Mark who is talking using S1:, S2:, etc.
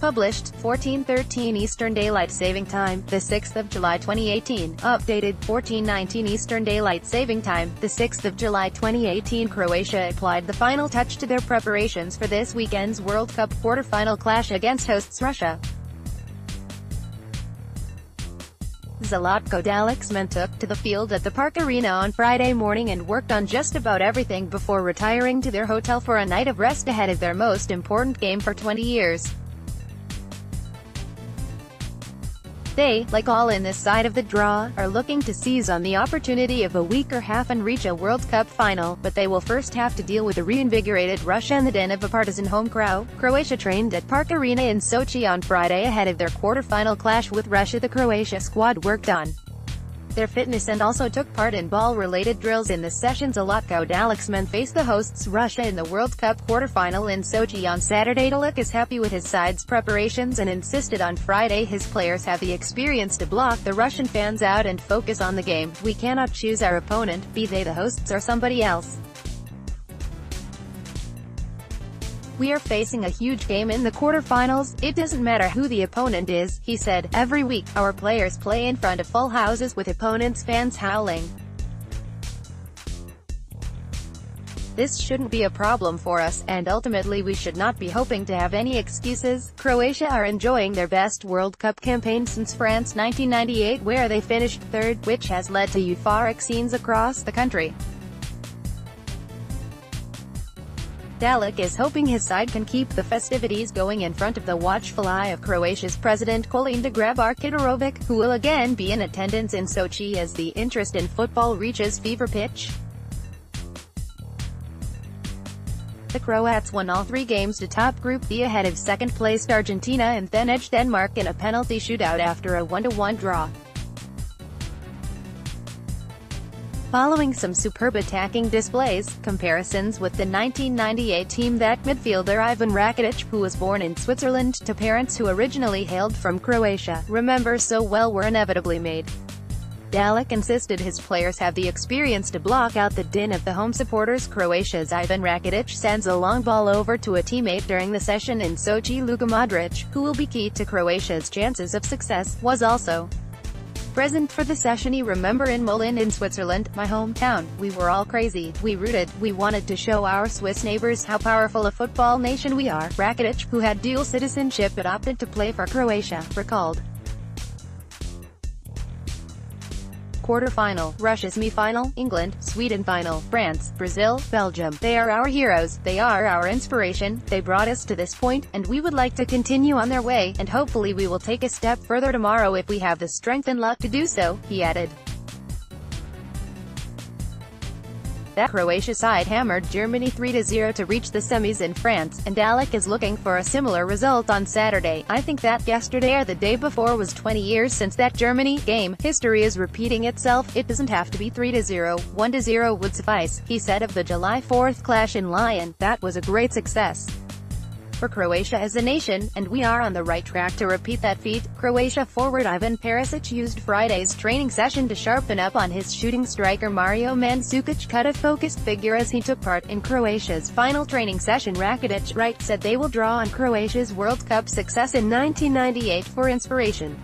S1: Published, 1413 Eastern Daylight Saving Time, the 6th of July 2018. Updated, 1419 Eastern Daylight Saving Time, the 6th of July 2018. Croatia applied the final touch to their preparations for this weekend's World Cup quarter-final clash against hosts Russia. Zlatko Dalic took to the field at the Park Arena on Friday morning and worked on just about everything before retiring to their hotel for a night of rest ahead of their most important game for 20 years. They, like all in this side of the draw, are looking to seize on the opportunity of a weaker half and reach a World Cup final, but they will first have to deal with a reinvigorated Russia and the den of a partisan home crowd. Croatia trained at Park Arena in Sochi on Friday ahead of their quarter-final clash with Russia the Croatia squad worked on their fitness and also took part in ball-related drills in the sessions. Zlatko Dalic's men face the hosts Russia in the World Cup quarterfinal in Sochi on Saturday. Dalic is happy with his side's preparations and insisted on Friday his players have the experience to block the Russian fans out and focus on the game. We cannot choose our opponent, be they the hosts or somebody else. We are facing a huge game in the quarterfinals, it doesn't matter who the opponent is, he said. Every week, our players play in front of full houses with opponents' fans howling. This shouldn't be a problem for us, and ultimately we should not be hoping to have any excuses. Croatia are enjoying their best World Cup campaign since France 1998 where they finished third, which has led to euphoric scenes across the country. Dalic is hoping his side can keep the festivities going in front of the watchful eye of Croatia's president Kolinda Grabar-Kitarovic, who will again be in attendance in Sochi as the interest in football reaches fever pitch. The Croats won all three games to top Group B ahead of second-placed Argentina and then edged Denmark in a penalty shootout after a 1-1 draw. Following some superb attacking displays, comparisons with the 1998 team that midfielder Ivan Rakitic, who was born in Switzerland to parents who originally hailed from Croatia, remember so well were inevitably made. Dalic insisted his players have the experience to block out the din of the home supporters. Croatia's Ivan Rakitic sends a long ball over to a teammate during the session in Sochi Luka Modric, who will be key to Croatia's chances of success, was also Present for the session he remember in Möhlin in Switzerland, my hometown, we were all crazy, we rooted, we wanted to show our Swiss neighbors how powerful a football nation we are. Rakitic, who had dual citizenship but opted to play for Croatia, recalled. Quarter-final, Russia semi-final, England, Sweden final, France, Brazil, Belgium. They are our heroes, they are our inspiration, they brought us to this point, and we would like to continue on their way, and hopefully we will take a step further tomorrow if we have the strength and luck to do so, he added. That Croatia side hammered Germany 3-0 to reach the semis in France, and Dalic is looking for a similar result on Saturday. I think that yesterday or the day before was 20 years since that Germany game. History is repeating itself. It doesn't have to be 3-0, 1-0 would suffice, he said of the July 4th clash in Lyon. That was a great success for Croatia as a nation, and we are on the right track to repeat that feat. Croatia forward Ivan Perisic used Friday's training session to sharpen up on his shooting striker Mario Mandzukic cut a focused figure as he took part in Croatia's final training session. Rakitic, right, said they will draw on Croatia's World Cup success in 1998 for inspiration.